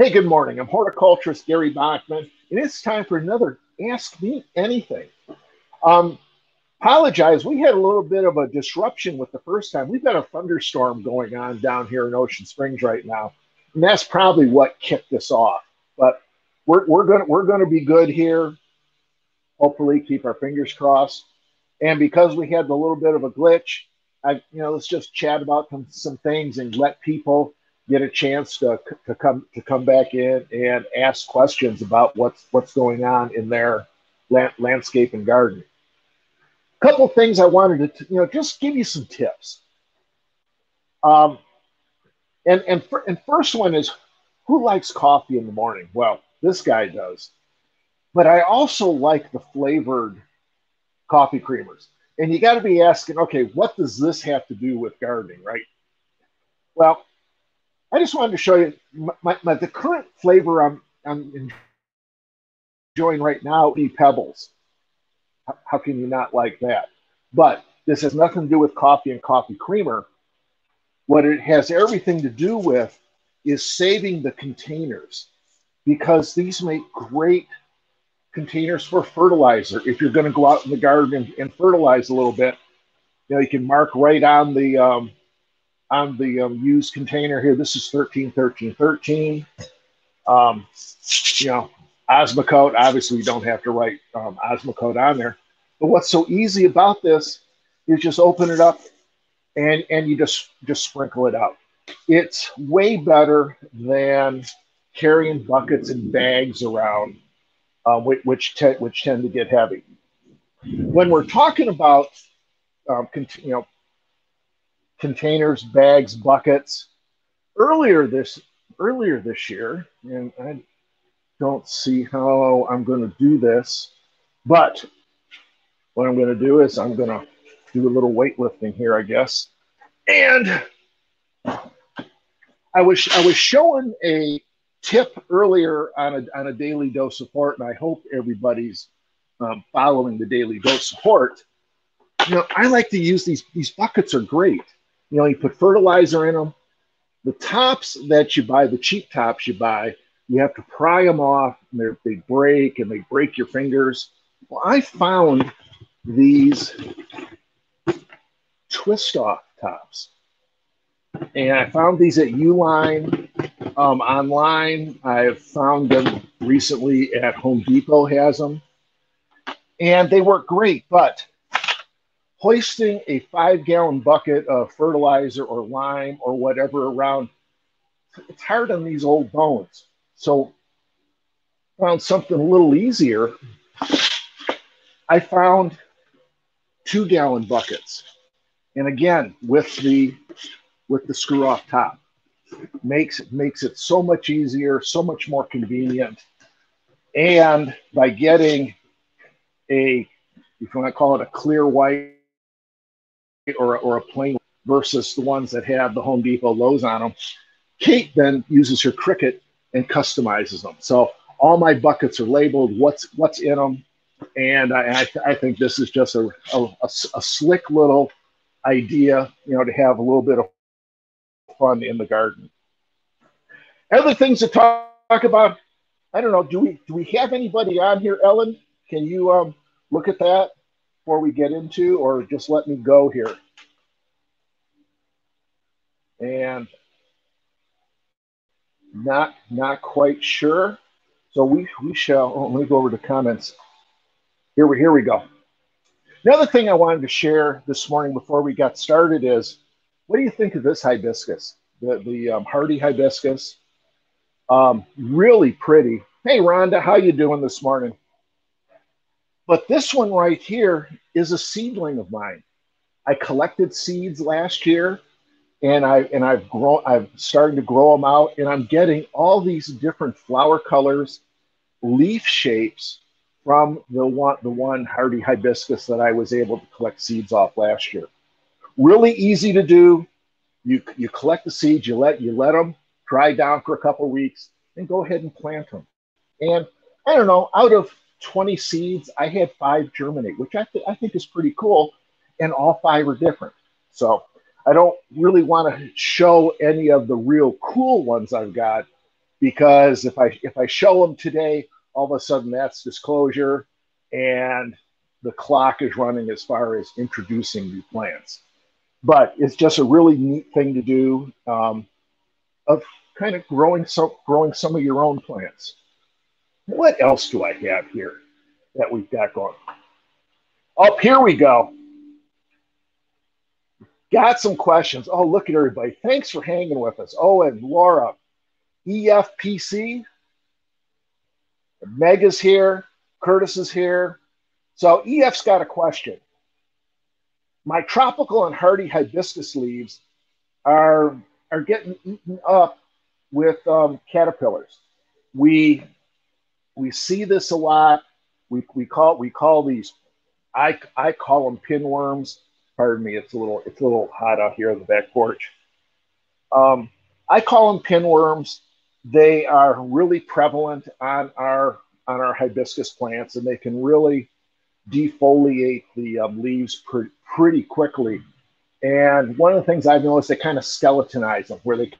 Hey, good morning. I'm horticulturist Gary Bachman, and it's time for another Ask Me Anything. Um, apologize, we had a little bit of a disruption with the first time. We've got a thunderstorm going on down here in Ocean Springs right now, and that's probably what kicked us off. But we're, we're gonna we're gonna be good here. Hopefully, keep our fingers crossed. And because we had a little bit of a glitch, I you know let's just chat about some, some things and let people get a chance to, to come to come back in and ask questions about what's what's going on in their land, landscape and garden. A couple things I wanted to you know just give you some tips. Um, and and and first one is who likes coffee in the morning? Well, this guy does, but I also like the flavored coffee creamers. And you got to be asking, okay, what does this have to do with gardening, right? Well, I just wanted to show you my, my, the current flavor I'm, I'm enjoying right now. Be pebbles. How, how can you not like that? But this has nothing to do with coffee and coffee creamer. What it has everything to do with is saving the containers because these make great containers for fertilizer. If you're going to go out in the garden and, and, fertilize a little bit, you know, you can mark right on the um, on the um, used container here. This is 13, 13, 13. Um, you know, Osmocote, obviously you don't have to write um, Osmocote on there. But what's so easy about this is just open it up and, and you just, just sprinkle it out. It's way better than carrying buckets and bags around, uh, which, which, which tend to get heavy. When we're talking about, um, you know, containers, bags, buckets. Earlier this earlier this year, and I don't see how I'm going to do this, but what I'm going to do is I'm going to do a little weightlifting here, I guess. And I was I was showing a tip earlier on a, on a daily dose support, and I hope everybody's um, following the daily dose support. You know, I like to use these. These buckets are great you know, you put fertilizer in them. The tops that you buy, the cheap tops you buy, you have to pry them off. And they break and they break your fingers. Well, I found these twist off tops. And I found these at Uline um, online. I've found them recently at Home Depot has them. And they work great, but hoisting a five gallon bucket of fertilizer or lime or whatever around, it's hard on these old bones. So found something a little easier. I found two gallon buckets. And again, with the with the screw off top. Makes makes it so much easier, so much more convenient. And by getting a if you want to call it a clear white or, or a plain versus the ones that have the Home Depot Lowe's on them. Kate then uses her Cricut and customizes them. So all my buckets are labeled what's what's in them, and I, I, th- I think this is just a, a, a, slick little idea, you know, to have a little bit of fun in the garden. Other things to talk, talk about. I don't know. Do we do we have anybody on here, Ellen? Can you um, look at that? Before we get into, or just let me go here? And not not quite sure. So we we shall. Oh, let me go over to comments. Here we here we go. Another thing I wanted to share this morning before we got started is, what do you think of this hibiscus? The the um, hardy hibiscus. Um, really pretty. Hey Rhonda, how you doing this morning? But this one right here is a seedling of mine. I collected seeds last year and I and I've grown I've started to grow them out and I'm getting all these different flower colors, leaf shapes from the one the one hardy hibiscus that I was able to collect seeds off last year. Really easy to do. You you collect the seeds, you let you let them dry down for a couple weeks, and go ahead and plant them. And I don't know, out of 20 seeds. I had five germinate, which I, th- I think is pretty cool. And all five are different. So I don't really want to show any of the real cool ones I've got, because if I if I show them today, all of a sudden that's disclosure, and the clock is running as far as introducing new plants. But it's just a really neat thing to do um, of kind of growing some growing some of your own plants. What else do I have here that we've got going? Up here we go. Got some questions. Oh, look at everybody. Thanks for hanging with us. Oh, and Laura, EFPC. Meg is here. Curtis is here. So EF's got a question. My tropical and hardy hibiscus leaves are, are getting eaten up with um, caterpillars. We, we see this a lot. We, we, call, we call these, I, I call them pinworms. Pardon me, it's a little, it's a little hot out here on the back porch. Um, I call them pinworms. They are really prevalent on our on our hibiscus plants, and they can really defoliate the um, leaves pre- pretty quickly. And one of the things I've noticed, they kind of skeletonize them, where they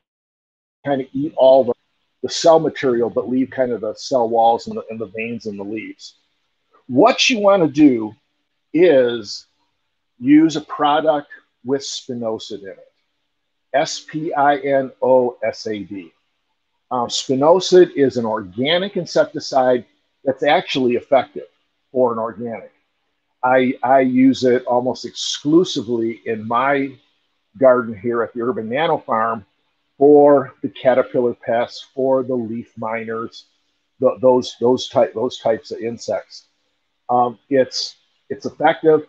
kind of eat all the, the cell material, but leave kind of the cell walls and the, and the veins and the leaves. What you want to do is use a product with spinosad in it. S P I N O S A D. Um, spinosad is an organic insecticide that's actually effective for an organic. I, I use it almost exclusively in my garden here at the Urban Nano Farm for the caterpillar pests, for the leaf miners, the, those those type those types of insects. Um, it's it's effective.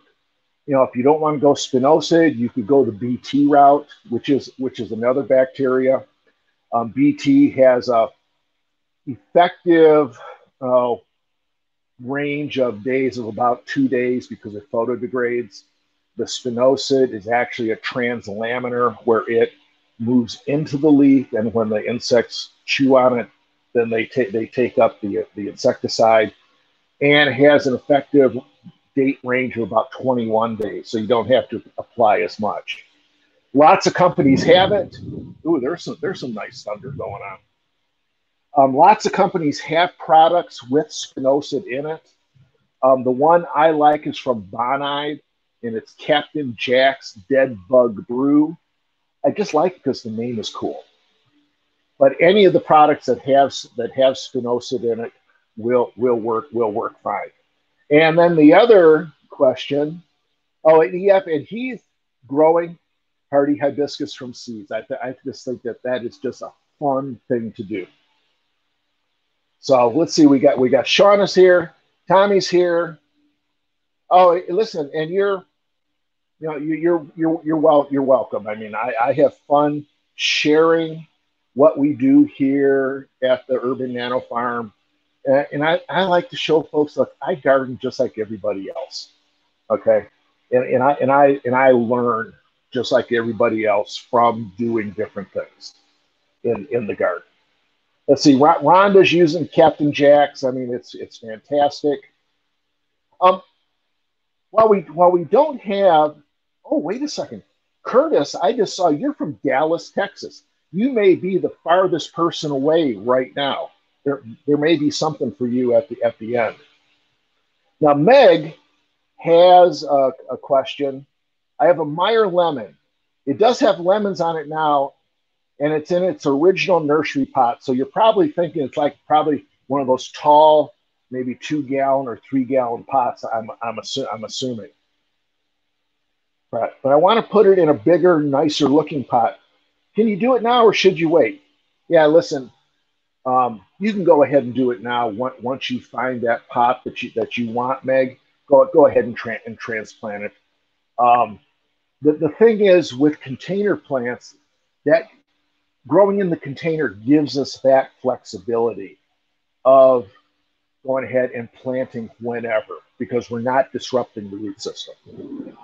You know, if you don't want to go spinosad, you could go the BT route, which is which is another bacteria. Um, BT has a effective uh, range of days of about two days because it photodegrades. The spinosad is actually a translaminar where it moves into the leaf, and when the insects chew on it, then they take they take up the the insecticide, and has an effective date range of about 21 days, so you don't have to apply as much. Lots of companies have it. Ooh, there's some there's some nice thunder going on. Um, lots of companies have products with spinosad in it. Um, the one I like is from Bonide, and it's Captain Jack's Dead Bug Brew. I just like it because the name is cool. But any of the products that have that have spinosad in it will will work will work fine. And then the other question, oh, and EF, and he's growing hardy hibiscus from seeds. I, th- I just think that that is just a fun thing to do. So let's see. We got we got Shauna's here. Tommy's here. Oh, listen, and you're, you know, you, you're you're you're well. You're welcome. I mean, I, I have fun sharing what we do here at the Urban Nano Farm, and, and I, I like to show folks look, I garden just like everybody else. Okay, and, and I and I and I learn just like everybody else from doing different things in in the garden. Let's see, Rhonda's using Captain Jack's. I mean, it's it's fantastic. Um, while we while we don't have, oh wait a second, Curtis, I just saw you're from Dallas, Texas. You may be the farthest person away right now. There there may be something for you at the at the end. Now Meg has a, a question. I have a Meyer lemon. It does have lemons on it now, and it's in its original nursery pot. So you're probably thinking it's like probably one of those tall, maybe two gallon or three gallon pots. I'm I'm, assu- I'm assuming. Right, but I want to put it in a bigger, nicer looking pot. Can you do it now, or should you wait? Yeah, listen. Um, you can go ahead and do it now. Once you find that pot that you that you want, Meg, go go ahead and, tra- and transplant it. Um, the, the thing is with container plants that growing in the container gives us that flexibility of going ahead and planting whenever because we're not disrupting the root system.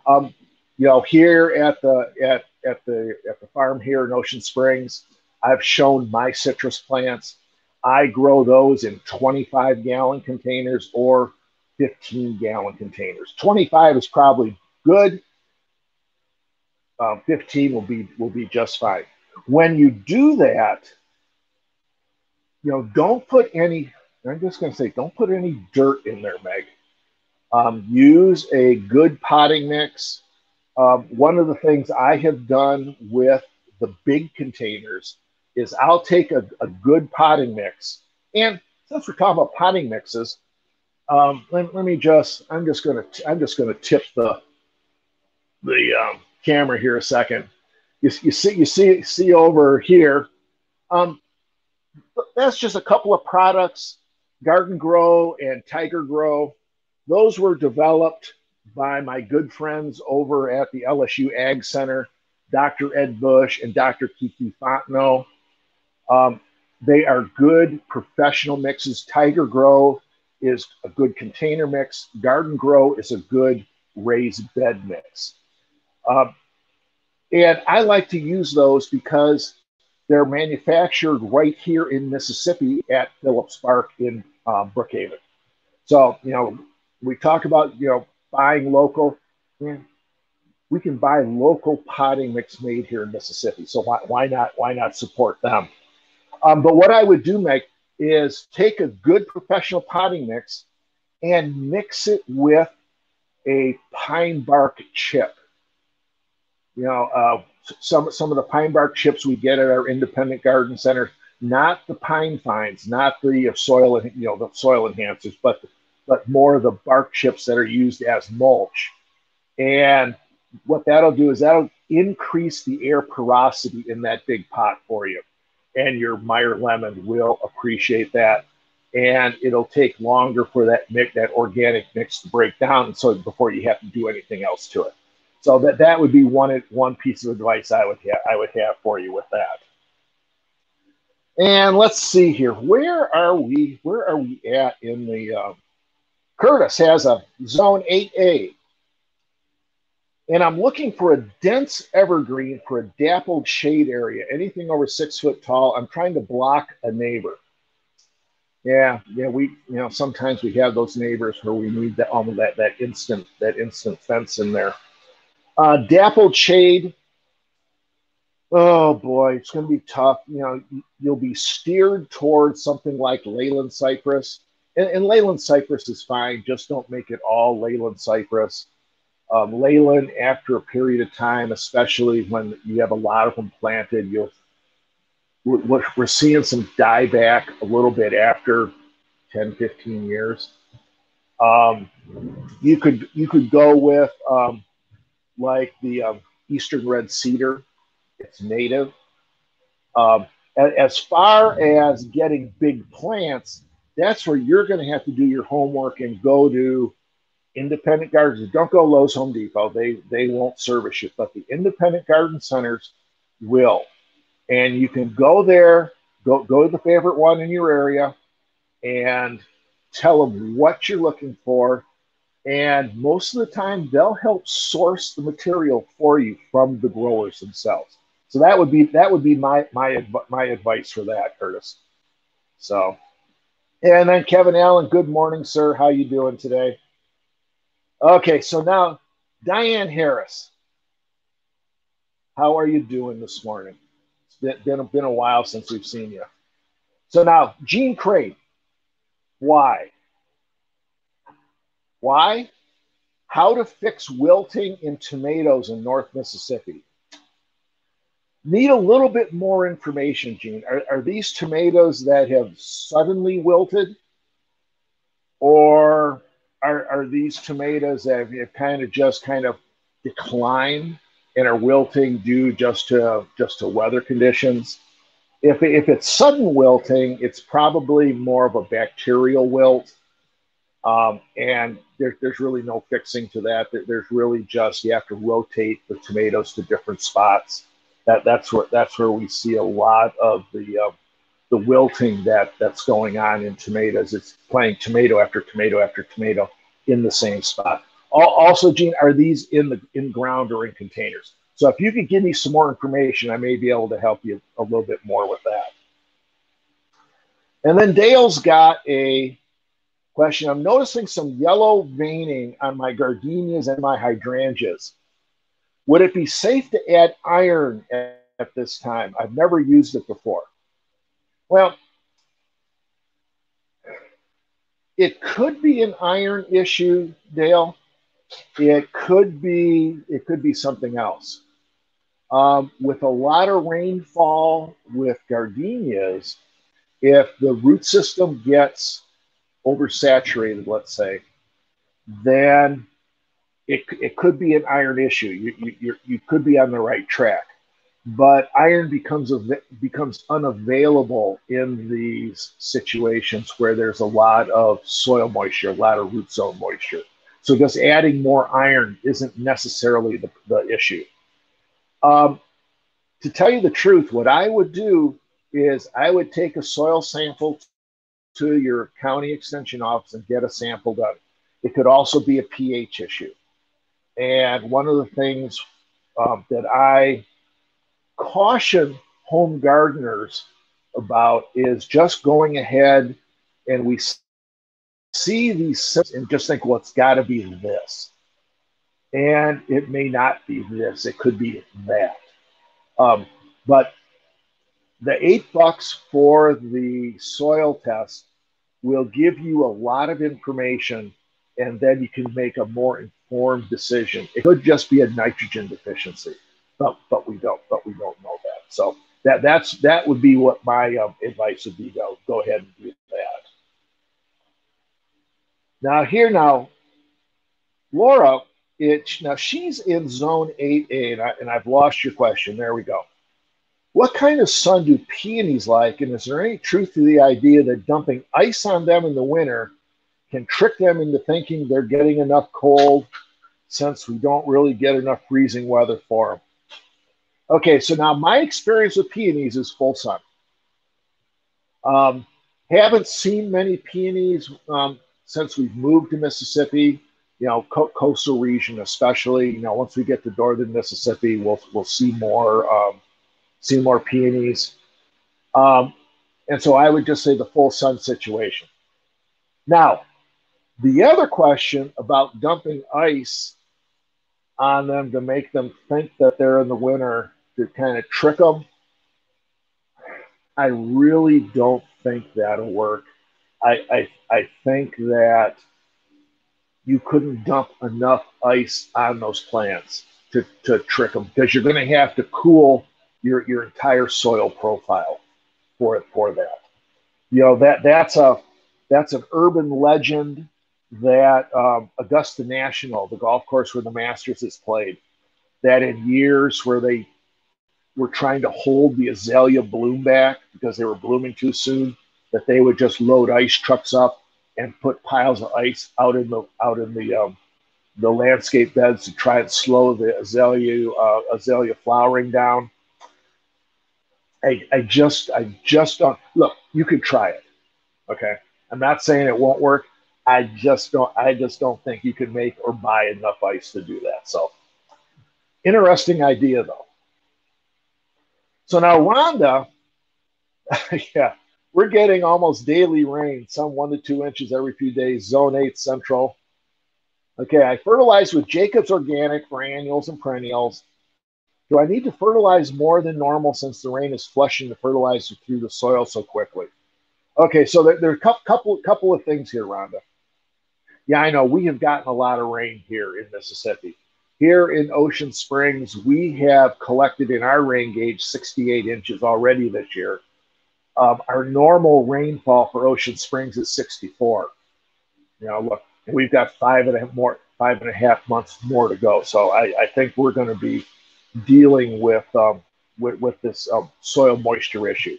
Um, you know, here at the at at the at the farm here in Ocean Springs, I've shown my citrus plants. I grow those in 25 gallon containers or 15 gallon containers. 25 is probably good. Um, 15 will be will be just fine. When you do that, you know, don't put any, I'm just going to say, don't put any dirt in there, Meg. Um, use a good potting mix. Um, one of the things I have done with the big containers is I'll take a, a good potting mix. And since we're talking about potting mixes, um, let, let, me just, I'm just going to, I'm just going to tip the, the um, camera here a second. You, you see, you see, see over here. Um, that's just a couple of products, Garden Grow and Tiger Grow. Those were developed by my good friends over at the LSU Ag Center, Dr. Ed Bush and Dr. Kiki Fontenot. Um, they are good professional mixes. Tiger Grow is a good container mix. Garden Grow is a good raised bed mix. Um, and I like to use those because they're manufactured right here in Mississippi at Phillips Bark in uh, Brookhaven. So, you know, we talk about, you know, buying local. Man, we can buy local potting mix made here in Mississippi. So why, why not why not support them? Um, but what I would do, Mike, is take a good professional potting mix and mix it with a pine bark chip. You know, uh, some some of the pine bark chips we get at our independent garden center, not the pine fines, not the soil you know the soil enhancers, but but more of the bark chips that are used as mulch. And what that'll do is that'll increase the air porosity in that big pot for you. And your Meyer lemon will appreciate that. And it'll take longer for that mix, that organic mix to break down so before you have to do anything else to it. So that that would be one one piece of advice I would have I would have for you with that. And let's see here. Where are we? Where are we at in the? Um, Curtis has a zone 8A, and I'm looking for a dense evergreen for a dappled shade area. Anything over six foot tall. I'm trying to block a neighbor. Yeah, yeah. We you know sometimes we have those neighbors where we need that um, that that instant that instant fence in there. Uh, dappled shade. Oh boy, it's going to be tough. You know, you'll be steered towards something like Leyland cypress, and, and Leyland cypress is fine. Just don't make it all Leyland cypress. Um, Leyland, after a period of time, especially when you have a lot of them planted, you'll we're, seeing some die back a little bit after 10, 15 years. Um, you could you could go with um, like the um, eastern red cedar. It's native. Um, as far as getting big plants, that's where you're going to have to do your homework and go to independent gardens. Don't go Lowe's Home Depot. They they won't service you, but the independent garden centers will. And you can go there, go go to the favorite one in your area and tell them what you're looking for and most of the time they'll help source the material for you from the growers themselves so that would be that would be my my my advice for that curtis so and then kevin allen good morning sir. How you doing today? Okay so now diane harris. How are you doing this morning? It's been, been, been a while since we've seen you. So now gene crate why? Why? How to fix wilting in tomatoes in North Mississippi. Need a little bit more information, Gene. Are, are these tomatoes that have suddenly wilted? Or are, are these tomatoes that have kind of just kind of declined and are wilting due just to just to weather conditions? If, if it's sudden wilting, it's probably more of a bacterial wilt um, and there, there's really no fixing to that. There's really just you have to rotate the tomatoes to different spots. That that's where that's where we see a lot of the uh, the wilting that that's going on in tomatoes. It's playing tomato after tomato after tomato in the same spot. Also, Gene, are these in the in ground or in containers? So if you could give me some more information, I may be able to help you a little bit more with that. And then Dale's got a Question I'm noticing some yellow veining on my gardenias and my hydrangeas. Would it be safe to add iron at, this time? I've never used it before. Well, it could be an iron issue, Dale. It could be it could be something else. Um, with a lot of rainfall with gardenias, if the root system gets oversaturated, let's say, then it, it could be an iron issue. You, you, you could be on the right track but iron becomes becomes unavailable in these situations where there's a lot of soil moisture, a lot of root zone moisture. So just adding more iron isn't necessarily the, the issue. Um, to tell you the truth, what I would do is I would take a soil sample to your county extension office and get a sample done. It could also be a pH issue. And one of the things um, that I caution home gardeners about is just going ahead and we see these and just think, well, it's got to be this. And it may not be this, it could be that. Um, but the eight bucks for the soil test will give you a lot of information and then you can make a more informed decision. It could just be a nitrogen deficiency but but we don't but we don't know that. So that that's that would be what my um, advice would be. Go go ahead and do that. Now here now, Laura, it now she's in zone eight A, and, I, and I've lost your question. There we go. What kind of sun do peonies like, and is there any truth to the idea that dumping ice on them in the winter can trick them into thinking they're getting enough cold since we don't really get enough freezing weather for them? Okay, so now my experience with peonies is full sun. Um, haven't seen many peonies um, since we've moved to Mississippi. You know, co- coastal region, especially. You know, once we get to northern Mississippi, we'll we'll see more um, see more peonies. Um, and so I would just say the full sun situation. Now, the other question about dumping ice on them to make them think that they're in the winter to kind of trick them. I really don't think that'll work. I, I, I think that you couldn't dump enough ice on those plants to, to trick them because you're going to have to cool your, your entire soil profile for for that. You know that that's a that's an urban legend that um, Augusta National, the golf course where the Masters is played, that in years where they were trying to hold the azalea bloom back because they were blooming too soon, that they would just load ice trucks up and put piles of ice out in the out in the um, the landscape beds to try and slow the azalea uh, azalea flowering down. I, I just I just don't look. You could try it. Okay, I'm not saying it won't work. I just don't I just don't think you can make or buy enough ice to do that. So interesting idea though. So now Rhonda, yeah, we're getting almost daily rain, some one to two inches every few days, zone eight central. Okay, I fertilize with Jacobs Organic for annuals and perennials. Do I need to fertilize more than normal since the rain is flushing the fertilizer through the soil so quickly? Okay, so there, there are a couple, couple of things here, Rhonda. Yeah, I know we have gotten a lot of rain here in Mississippi. Here in Ocean Springs, we have collected in our rain gauge 68 inches already this year. Um, our normal rainfall for Ocean Springs is 64. You know, look, we've got five and a half more, five and a half months more to go. So I, I think we're going to be dealing with um, with, with this um, soil moisture issue.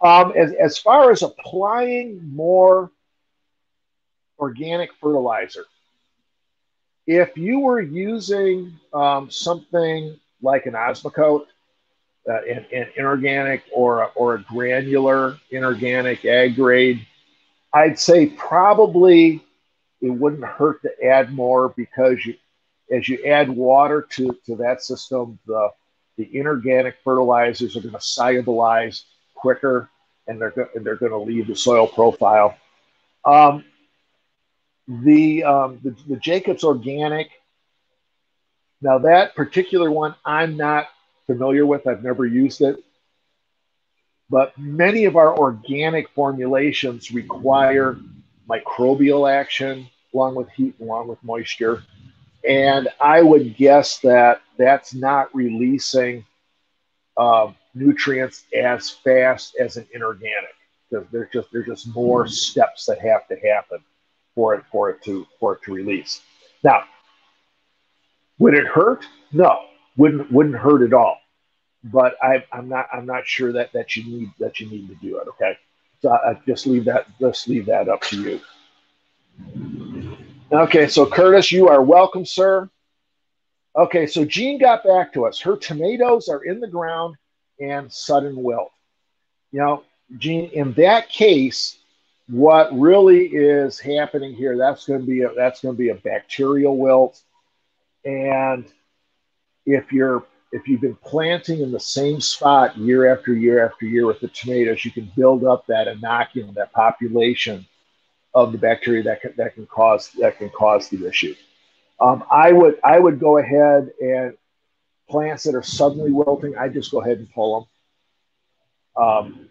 Um, as, as far as applying more organic fertilizer, if you were using um, something like an Osmocote, uh, an, an, inorganic or a, or a granular inorganic ag grade, I'd say probably it wouldn't hurt to add more because you, as you add water to, to that system, the, the inorganic fertilizers are going to solubilize quicker and they're, go- and they're going to leave the soil profile. Um, the, um, the, the Jacobs Organic. Now that particular one, I'm not familiar with. I've never used it, but many of our organic formulations require microbial action along with heat, along with moisture. And I would guess that that's not releasing uh, nutrients as fast as an inorganic because there's just there's just more steps that have to happen for it for it to for it to release. Now, would it hurt? No, wouldn't wouldn't hurt at all. But I, I'm not I'm not sure that that you need that you need to do it. Okay, so I, I just leave that just leave that up to you. Okay, so Curtis, you are welcome, sir. Okay, so Jean got back to us. Her tomatoes are in the ground and sudden wilt. You know, Jean, in that case, what really is happening here, that's going to be a, that's going to be a bacterial wilt. And if you're if you've been planting in the same spot year after year after year with the tomatoes, you can build up that inoculum, that population of the bacteria that can, that can cause that can cause the issue. Um, I would I would go ahead and plants that are suddenly wilting, I just go ahead and pull them, um,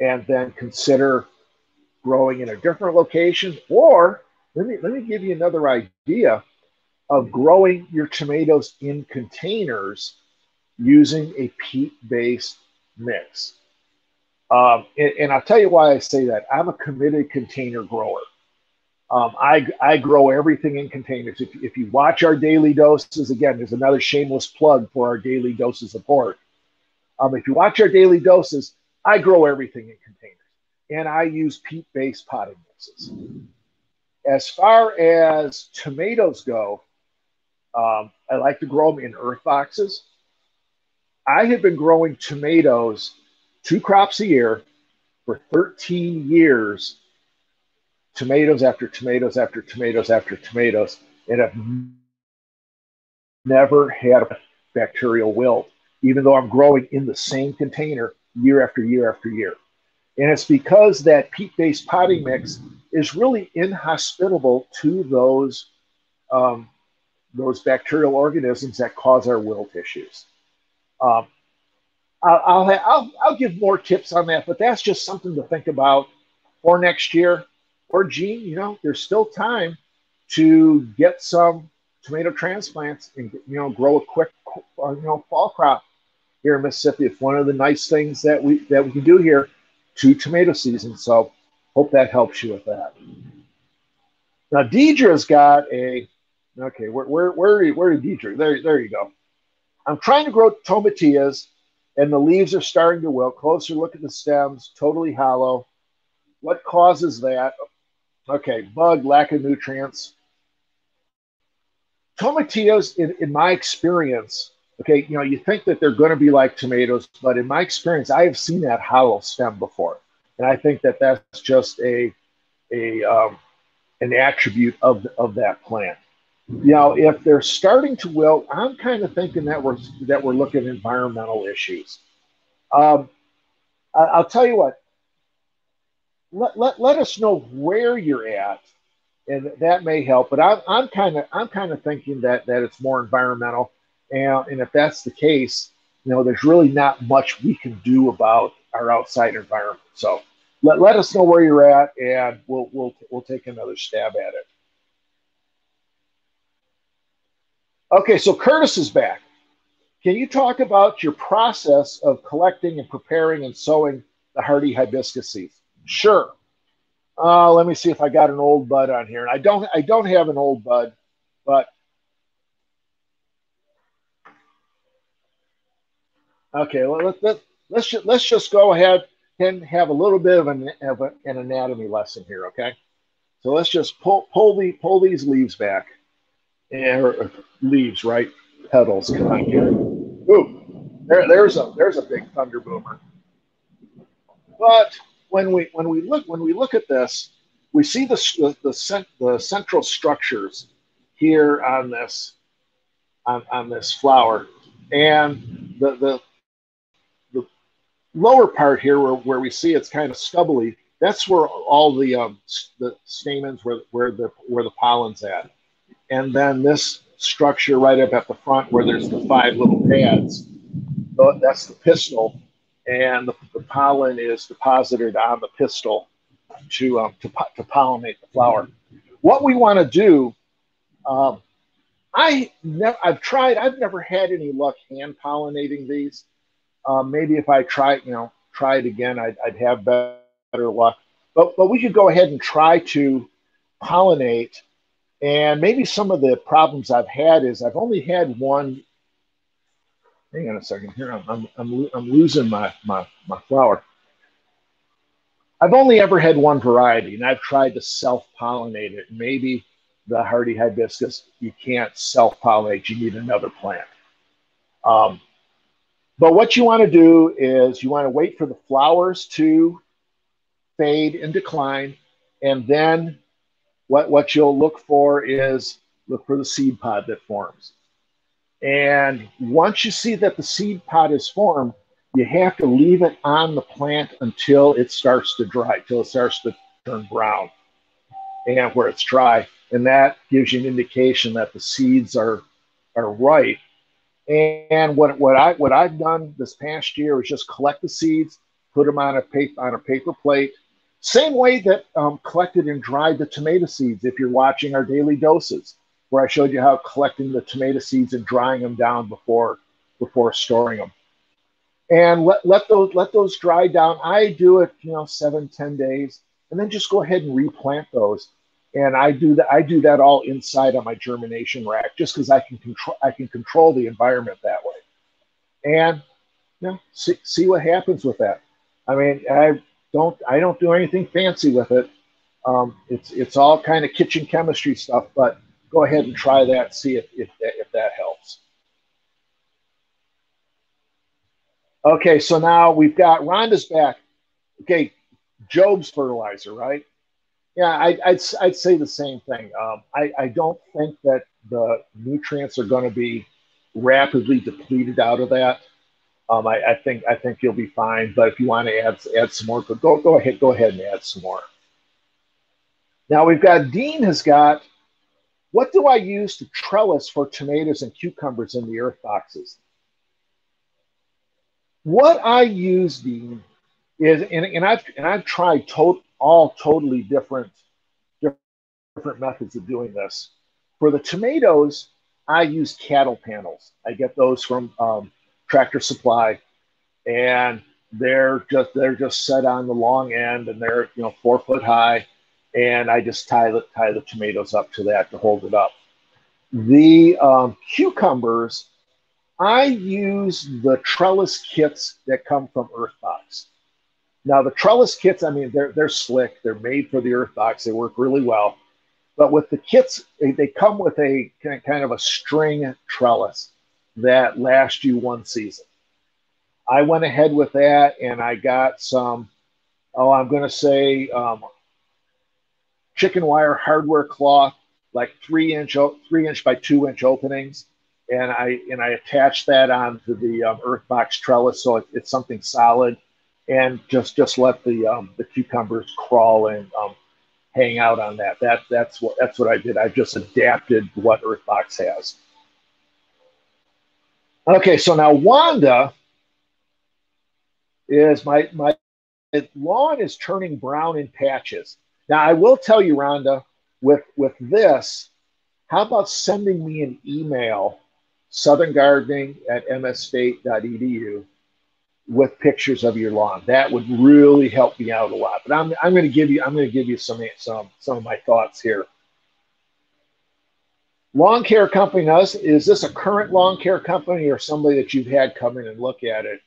and then consider growing in a different location. Or let me let me give you another idea of growing your tomatoes in containers using a peat-based mix. Um, and, and, I'll tell you why I say that. I'm a committed container grower. Um, I, I grow everything in containers. If, if you watch our daily doses, again, there's another shameless plug for our daily doses of pork. Um, if you watch our daily doses, I grow everything in containers and I use peat based potting mixes. As far as tomatoes go, um, I like to grow them in earth boxes. I have been growing tomatoes two crops a year for 13 years, tomatoes after tomatoes after tomatoes after tomatoes, and have never had a bacterial wilt, even though I'm growing in the same container year after year after year. And it's because that peat based potting mix is really inhospitable to those, um, those bacterial organisms that cause our wilt issues. Um, I'll, I'll, I'll, I'll give more tips on that, but that's just something to think about for next year. Or, Jean, you know, there's still time to get some tomato transplants and you know grow a quick uh, you know fall crop here in Mississippi. It's one of the nice things that we that we can do here to tomato season. So hope that helps you with that. Now Deidre's got a okay. Where where where where did Deidre? There there you go. I'm trying to grow tomatillas and the leaves are starting to wilt. Closer look at the stems, totally hollow. What causes that? Okay, bug, lack of nutrients. Tomatillas, in, in my experience, okay, you know, you think that they're going to be like tomatoes, but in my experience, I have seen that hollow stem before, and I think that that's just a a um, an attribute of of that plant you know, if they're starting to wilt, I'm kind of thinking that we're that we're looking at environmental issues. Um, I, will tell you what. Let, let, let us know where you're at, and that may help. But I'm I'm kind of I'm kind of thinking that that it's more environmental, and and if that's the case, you know, there's really not much we can do about our outside environment. So let, let us know where you're at, and we'll we'll we'll take another stab at it. Okay, so Curtis is back. Can you talk about your process of collecting and preparing and sowing the hardy hibiscus seeds? Sure. Uh, let me see if I got an old bud on here. And I don't I don't have an old bud, but okay, well, let, let, let's just, let's just go ahead and have a little bit of an, of a, an anatomy lesson here, okay? So let's just pull pull the pull these leaves back or leaves, right? Petals. Come on here. Ooh, there, there's a there's a big thunder boomer. But when we when we look when we look at this, we see the the, the, the central structures here on this on, on this flower, and the the lower part here where, where we see it's kind of stubbly. That's where all the um, the stamens where where the where the pollen's at and then this structure right up at the front where there's the five little pads, that's the pistil, and the, the pollen is deposited on the pistil to um, to, to pollinate the flower. What we want to do, um, I I've tried. I've never had any luck hand pollinating these. Um, maybe if I try, you know, try it again, I'd, I'd have better, luck. But but we could go ahead and try to pollinate. And maybe some of the problems I've had is I've only had one. Hang on a second here. I'm, I'm, I'm, I'm losing my, my, my flower. I've only ever had one variety, and I've tried to self pollinate it. Maybe the hardy hibiscus, you can't self pollinate, you need another plant. Um, but what you want to do is you want to wait for the flowers to fade and decline, and then what, what you'll look for is look for the seed pod that forms. And once you see that the seed pod is formed, you have to leave it on the plant until it starts to dry, till it starts to turn brown and where it's dry. And that gives you an indication that the seeds are are ripe. And what, what I what I've done this past year is just collect the seeds, put them on a paper on a paper plate. Same way that um, collected and dried the tomato seeds. If you're watching our daily doses, where I showed you how collecting the tomato seeds and drying them down before before storing them and let, let those let those dry down. I do it, you know, seven, ten days, and then just go ahead and replant those. And I do that. I do that all inside on my germination rack, just because I can control. I can control the environment that way, and know, see, see what happens with that. I mean, I don't. I don't do anything fancy with it. Um, it's it's all kind of kitchen chemistry stuff. But go ahead and try that. See if if if that helps. Okay, so now we've got Rhonda's back. Okay, Jobe's fertilizer, right? Yeah, I, I'd, I'd say the same thing. Um, I, I don't think that the nutrients are going to be rapidly depleted out of that. Um, I, I, think I think you'll be fine. But if you want to add add some more, go go ahead go ahead and add some more. Now we've got Dean has got. What do I use to trellis for tomatoes and cucumbers in the earth boxes? What I use, Dean, is and, and I've and I've tried to, all totally different different methods of doing this. For the tomatoes, I use cattle panels. I get those from um, Tractor Supply, and they're just they're just set on the long end, and they're you know four foot high, and I just tie the tie the tomatoes up to that to hold it up. The um, cucumbers, I use the trellis kits that come from Earthbox. Now the trellis kits, I mean, they're they're slick. They're made for the earth box. They work really well. But with the kits, they, they come with a kind of a string trellis that lasts you one season. I went ahead with that, and I got some. Oh, I'm going to say um, chicken wire hardware cloth, like three inch three inch by two inch openings and I and I attach that onto the um, Earthbox trellis so it, it's something solid, and just just let the um, the cucumbers crawl and um, hang out on that. That that's what that's what I did. I just adapted what Earthbox has. Okay, so now Wanda is my my lawn is turning brown in patches. Now I will tell you, Rhonda, with with this, how about sending me an email southerngardening at msstate.edu with pictures of your lawn. That would really help me out a lot. But I'm, I'm going to give you I'm going to give you some some some of my thoughts here. Lawn care company us is this a current lawn care company or somebody that you've had come in and look at it?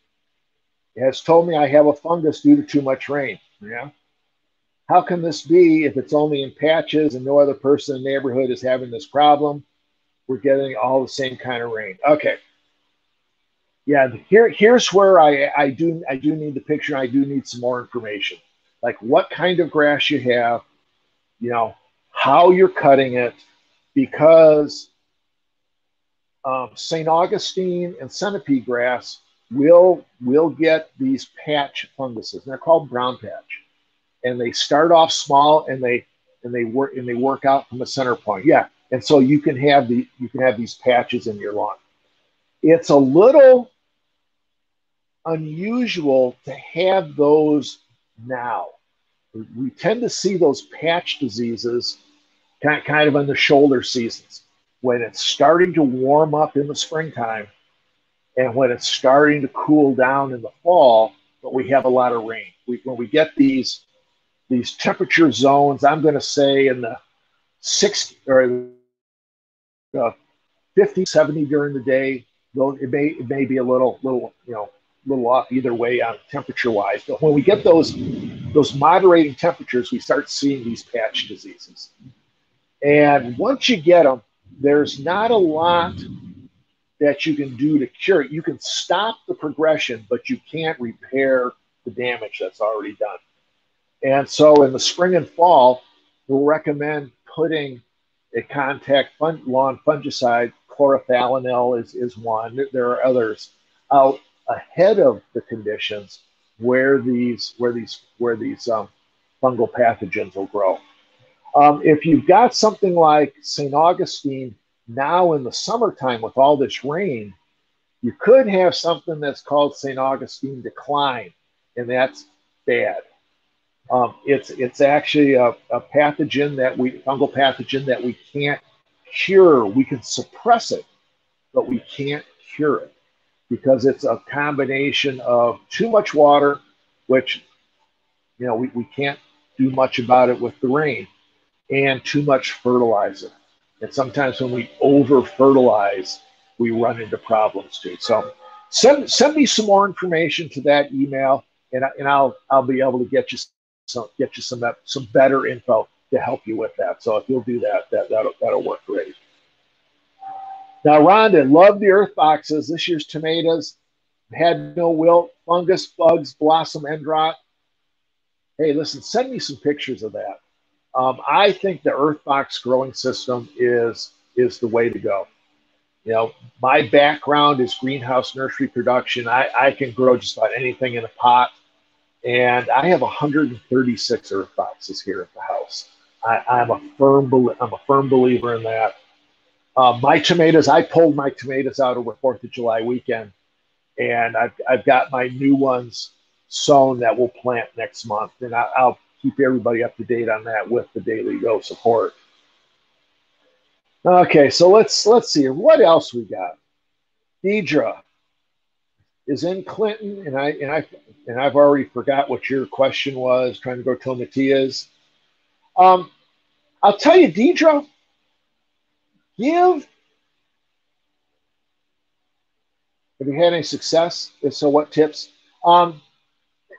it has told me I have a fungus due to too much rain. Yeah. How can this be if it's only in patches and no other person in the neighborhood is having this problem? we're getting all the same kind of rain. Okay. Yeah, here here's where I, I do I do need the picture. I do need some more information, like what kind of grass you have, you know, how you're cutting it, because um, St. Augustine and centipede grass will will get these patch funguses. They're called brown patch, and they start off small and they and they work and they work out from the center point. Yeah, and so you can have the you can have these patches in your lawn. It's a little unusual to have those now we tend to see those patch diseases kind of in the shoulder seasons when it's starting to warm up in the springtime and when it's starting to cool down in the fall, but we have a lot of rain. We, when we get these these temperature zones, I'm going to say in the 60 or the 50, 70 during the day, though it may it may be a little little you know little off either way on temperature wise. But when we get those those moderating temperatures, we start seeing these patch diseases. And once you get them, there's not a lot that you can do to cure it. You can stop the progression, but you can't repair the damage that's already done. And so in the spring and fall, we'll recommend putting a contact fun- lawn fungicide, chlorothalonil is, is one. There are others out ahead of the conditions where these where these where these um, fungal pathogens will grow. Um, if you've got something like St. Augustine now in the summertime with all this rain, you could have something that's called St. Augustine decline, and that's bad. Um, it's it's actually a, a pathogen that we fungal pathogen that we can't cure. We can suppress it, but we can't cure it because it's a combination of too much water, which you know we, we can't do much about it with the rain, and too much fertilizer. And sometimes when we over fertilize, we run into problems too. So send send me some more information to that email, and, I, and I'll I'll be able to get you some get you some some better info to help you with that. So if you'll do that, that that'll that'll work great. Now, Rhonda, love the earth boxes. This year's tomatoes had no wilt, fungus, bugs, blossom end rot. Hey, listen, send me some pictures of that. Um, I think the earth box growing system is is the way to go. You know, my background is greenhouse nursery production. I, I can grow just about anything in a pot, and I have 136 earth boxes here at the house. I, am a firm I'm a firm believer in that. Uh, my tomatoes, I pulled my tomatoes out over Fourth of July weekend, and I've, I've got my new ones sown that we'll plant next month, and I, will keep everybody up to date on that with the Daily Go support. Okay, so let's let's see what else we got. Deidre is in Clinton, and I and I and I've already forgot what your question was. Trying to go Tomatillas. Um, I'll tell you, Deidre, give. Have you had any success? If so, what tips? Um,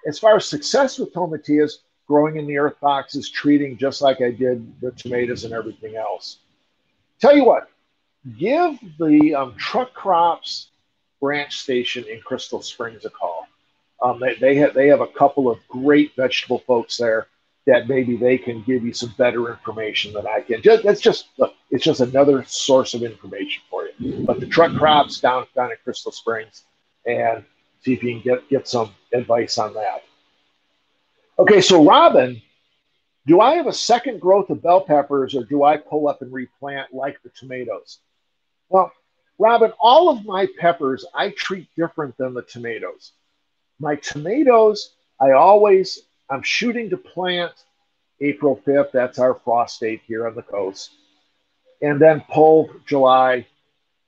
as far as success with tomatillas, growing in the earth boxes, treating just like I did the tomatoes and everything else. Tell you what, give the um, truck crops branch station in Crystal Springs a call. Um, they, they, have, they have a couple of great vegetable folks there that maybe they can give you some better information than I can. Just, that's just look, it's just another source of information for you. But the truck crops down down at Crystal Springs, and see if you can get get some advice on that. Okay, so Robin, do I have a second growth of bell peppers, or do I pull up and replant like the tomatoes? Well, Robin, all of my peppers I treat different than the tomatoes. My tomatoes, I always I'm shooting to plant April 5th. That's our frost date here on the coast. And then pull July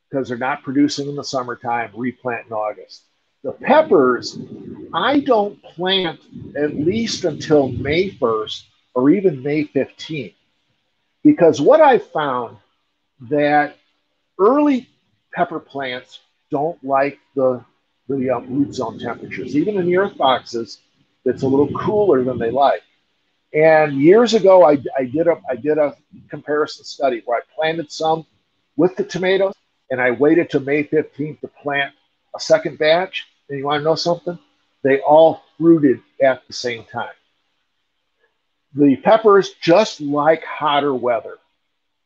because they're not producing in the summertime, replant in August. The peppers, I don't plant at least until May 1st or even May 15th. Because what I found that early pepper plants don't like the, the um, root zone temperatures. Even in the earth boxes, it's a little cooler than they like. And years ago, I, I did a I did a comparison study where I planted some with the tomatoes, and I waited to May 15th to plant a second batch. And you want to know something? They all fruited at the same time. The peppers just like hotter weather.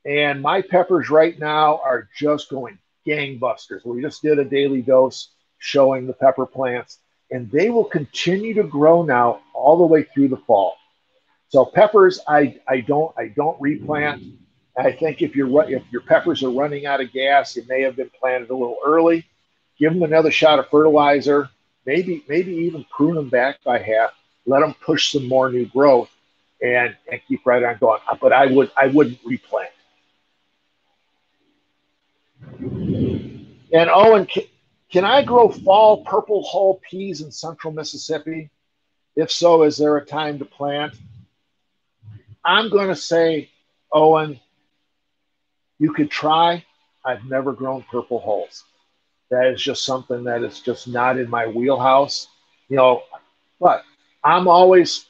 And my peppers right now are just going gangbusters. We just did a daily dose showing the pepper plants and they will continue to grow now all the way through the fall. So peppers, I, I don't I don't replant. I think if your if your peppers are running out of gas, it may have been planted a little early. Give them another shot of fertilizer. Maybe maybe even prune them back by half. Let them push some more new growth. and, and keep right on going. Uh, but I would I wouldn't replant. And Owen, can, can I grow fall purple hull peas in central Mississippi? If so, is there a time to plant? I'm going to say, Owen, you could try. I've never grown purple hulls. That is just something that is just not in my wheelhouse. You know, but I'm always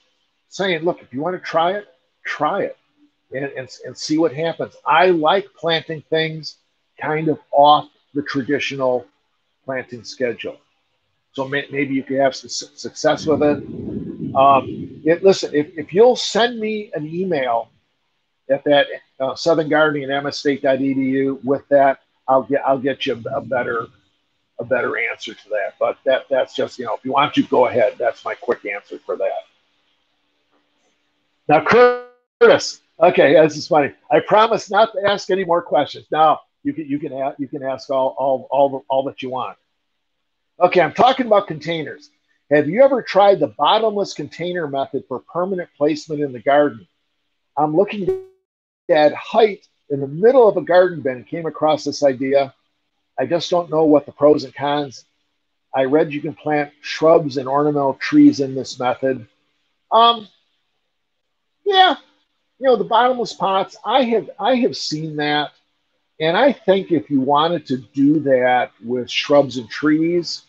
saying, look, if you want to try it, try it and, and, and see what happens. I like planting things kind of off the traditional planting schedule. So may, maybe you could have some success with it. Um, it listen, if, if you'll send me an email at that uh, Southern mstate.edu with that, I'll get I'll get you a better a better answer to that. But that that's just you know if you want to go ahead, that's my quick answer for that. Now, Curtis. Okay, this is funny. I promise not to ask any more questions. Now you can you can ask, you can ask all all all all that you want. Okay, I'm talking about containers. Have you ever tried the bottomless container method for permanent placement in the garden? I'm looking at height in the middle of a garden bin. Came across this idea. I just don't know what the pros and cons. I read you can plant shrubs and ornamental trees in this method. Um, yeah, you know the bottomless pots. I have I have seen that, and I think if you wanted to do that with shrubs and trees,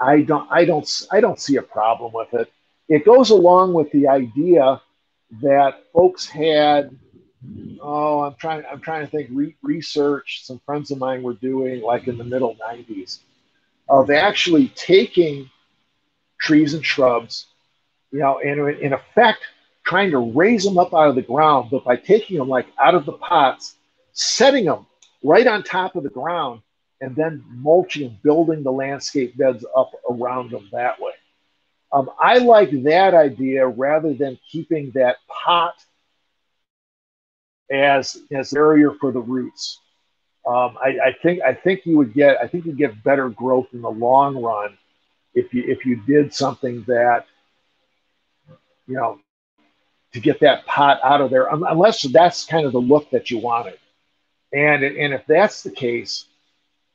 I don't I don't I don't see a problem with it. It goes along with the idea that folks had oh I'm trying I'm trying to think re- research some friends of mine were doing like in the middle 90s of actually taking trees and shrubs you know and in effect trying to raise them up out of the ground but by taking them like out of the pots setting them right on top of the ground and then mulching and building the landscape beds up around them that way. Um, I like that idea rather than keeping that pot as as barrier for the roots. Um, I, I, think I think you would get I think you get better growth in the long run if you if you did something that you know to get that pot out of there unless that's kind of the look that you wanted and and if that's the case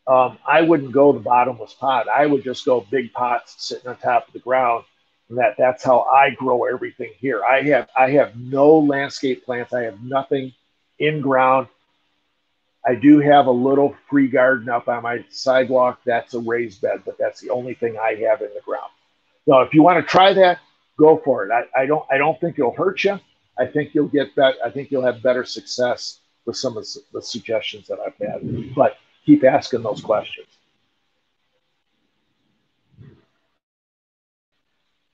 um, I wouldn't go the bottomless pot. I would just go big pots sitting on top of the ground. And that that's how I grow everything here. I have I have no landscape plants. I have nothing in ground. I do have a little free garden up on my sidewalk. That's a raised bed, but that's the only thing I have in the ground. So if you want to try that, go for it. I, I don't I don't think it'll hurt you. I think you'll get better. I think you'll have better success with some of the suggestions that I've had. But keep asking those questions.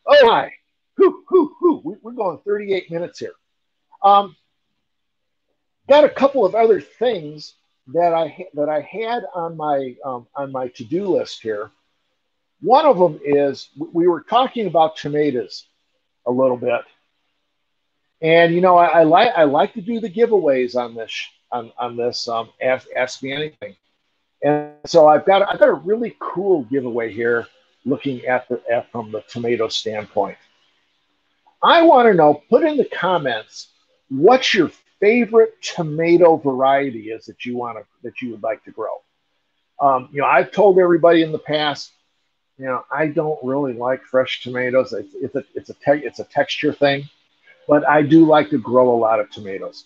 Oh, whoo. We're going 38 minutes here. Um, got a couple of other things that I that I had on my um, on my to do list here. One of them is we were talking about tomatoes a little bit, and you know I, I like I like to do the giveaways on this on on this um, ask, ask me anything. And so I've got I've got a really cool giveaway here, looking at the at from the tomato standpoint. I want to know. Put in the comments what's your favorite tomato variety is that you want to that you would like to grow. Um, you know, I've told everybody in the past, you know, I don't really like fresh tomatoes. It's, it's a it's a te- it's a texture thing, but I do like to grow a lot of tomatoes.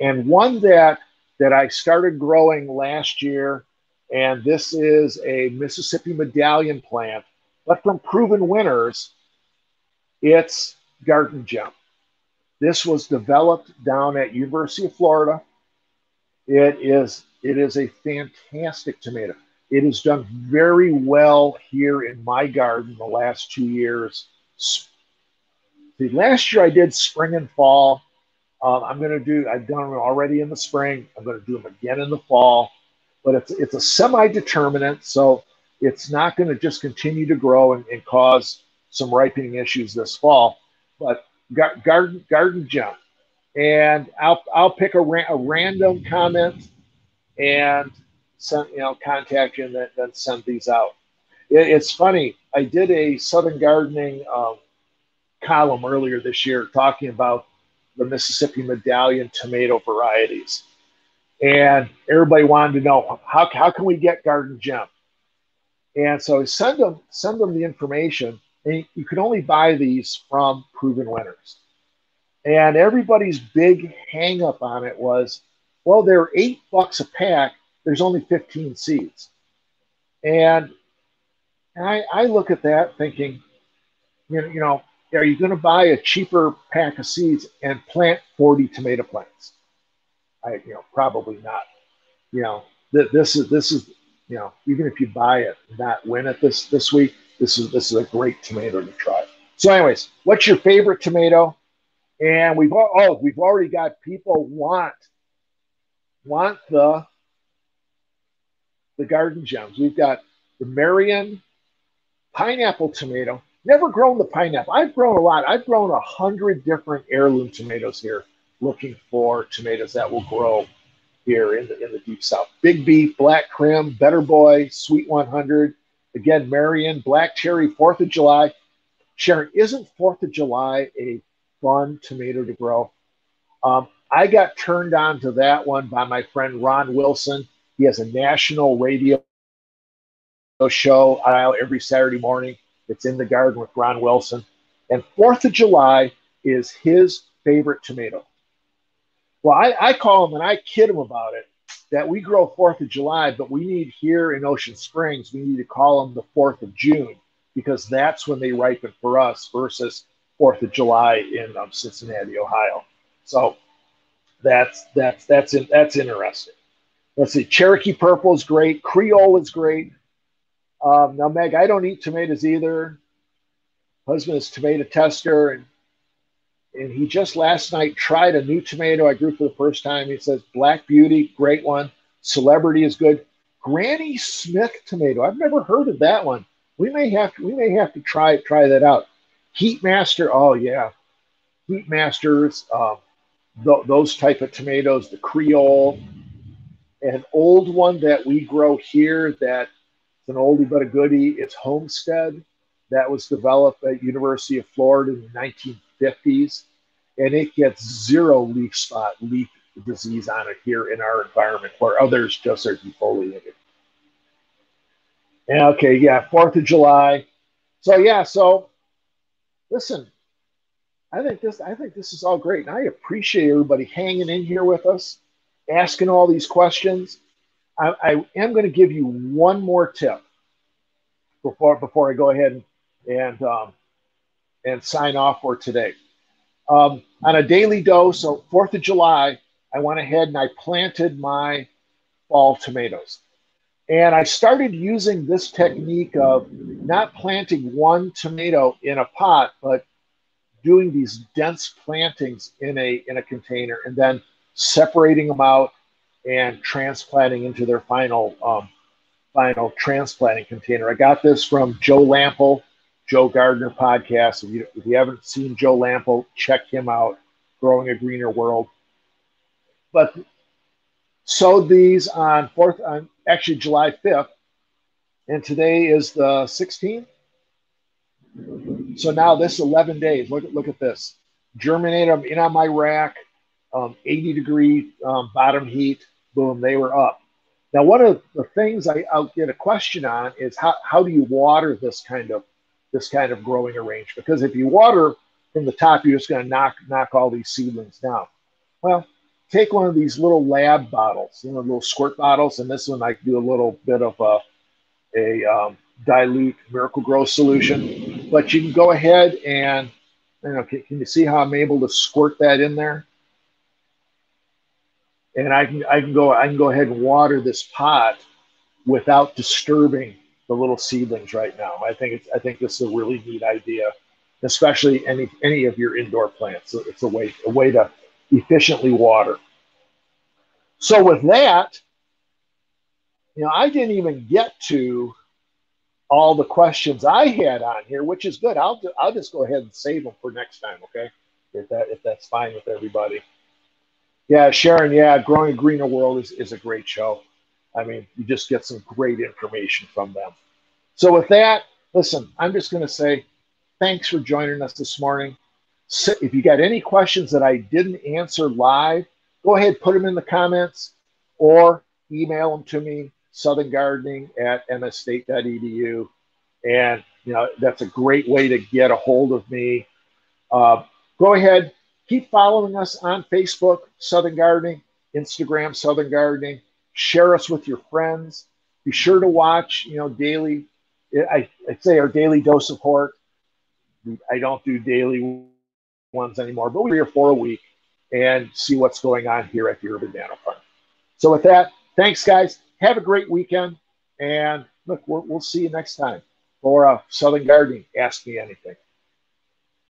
And one that that I started growing last year and this is a Mississippi medallion plant, but from proven winners, it's Garden Gem. This was developed down at University of Florida. It is it is a fantastic tomato. It has done very well here in my garden the last two years. The last year I did spring and fall. Um, I'm going to do. I've done them already in the spring. I'm going to do them again in the fall but it's it's a semi-determinant, so it's not going to just continue to grow and, and, cause some ripening issues this fall. But garden garden gem, and I'll I'll pick a, ra- a random comment and send you know contact you and then, then send these out. It, it's funny. I did a Southern gardening um, column earlier this year talking about the Mississippi Medallion tomato varieties. And everybody wanted to know how, how can we get Garden Gem? And so send them send them the information. And you can only buy these from proven winners. And everybody's big hang up on it was, well, they're eight bucks a pack. There's only 15 seeds. And I, I look at that thinking, you know, you know, are you going to buy a cheaper pack of seeds and plant 40 tomato plants? I, you know, probably not. You know, th- this is this is, you know, even if you buy it, not win it this this week, this is this is a great tomato to try. So, anyways, what's your favorite tomato? And we've oh, we've already got people want want the the garden gems. We've got the Marion pineapple tomato. Never grown the pineapple. I've grown a lot. I've grown a hundred different heirloom tomatoes here, looking for tomatoes that will grow here in the in the deep south. Big beef, black Krim, better boy, sweet 100. Again, Marion, black cherry, Fourth of July. Sharon, isn't Fourth of July a fun tomato to grow. Um, I got turned on to that one by my friend Ron Wilson. He has a national radio show every Saturday morning. It's in the garden with Ron Wilson. And Fourth of July is his favorite tomato. Well, I, I call him and I kid him about it that we grow Fourth of July, but we need here in Ocean Springs, we need to call them the Fourth of June because that's when they ripen for us versus Fourth of July in um, Cincinnati, Ohio. So that's that's that's in, that's interesting. Let's see. Cherokee Purple is great. Creole is great. Um, now, Meg, I don't eat tomatoes either. Husband is tomato tester, and and he just last night tried a new tomato I grew for the first time. He says Black Beauty, great one. Celebrity is good. Granny Smith tomato. I've never heard of that one. We may have to, we may have to try try that out. Heat Master. Oh yeah, Heat Masters. Um, th- those type of tomatoes. The Creole. An old one that we grow here that's an oldie but a goodie. It's Homestead. That was developed at University of Florida in nineteen. 50s, and it gets zero leaf spot leaf disease on it here in our environment, where others just are defoliated. And okay, yeah, Fourth of July. So yeah, so listen, I think this I think this is all great, and I appreciate everybody hanging in here with us, asking all these questions. I, I am going to give you one more tip before before I go ahead and, and um, and sign off for today. Um, on a daily dose, so Fourth of July, I went ahead and I planted my fall tomatoes. And I started using this technique of not planting one tomato in a pot, but doing these dense plantings in a in a container and then separating them out and transplanting into their final um, final transplanting container. I got this from Joe Lamp'l, Joe Gardener podcast. If you, if you haven't seen Joe Lamp'l, check him out. Growing a Greener World. But sowed these on fourth on actually July 5th, and today is the 16th. So now this 11 days. Look at look at this. Germinate them in on my rack, um, 80 degree um, bottom heat. Boom, they were up. Now, one of the things I, I'll get a question on is how, how do you water this kind of this kind of growing arrangement? Because if you water from the top, you're just going to knock knock all these seedlings down. Well, take one of these little lab bottles, you know, little squirt bottles, and this one I do a little bit of a, a um, dilute Miracle-Gro solution. But you can go ahead and, you know, can, can you see how I'm able to squirt that in there? And I can I can go I can go ahead and water this pot without disturbing the little seedlings right now. I think it's I think this is a really neat idea, especially any any of your indoor plants. It's a way a way to efficiently water. So with that, you know, I didn't even get to all the questions I had on here, which is good. I'll I'll just go ahead and save them for next time, okay? If that if that's fine with everybody. Yeah, Sharon. Yeah, growing a greener world is, is a great show. I mean, you just get some great information from them. So with that, listen, I'm just going to say thanks for joining us this morning. So if you got any questions that I didn't answer live, go ahead, put them in the comments or email them to me, southerngardening at msstate.edu. And, you know, that's a great way to get a hold of me. Uh, go ahead, keep following us on Facebook, Southern Gardening, Instagram, Southern Gardening. Share us with your friends. Be sure to watch, you know, daily. I, I'd say our daily dose of hort. I don't do daily ones anymore, but three or four a week and see what's going on here at the Urban Nano Farm. So with that, thanks guys. Have a great weekend. And look, we'll, we'll see you next time for uh, Southern Gardening. Ask me anything.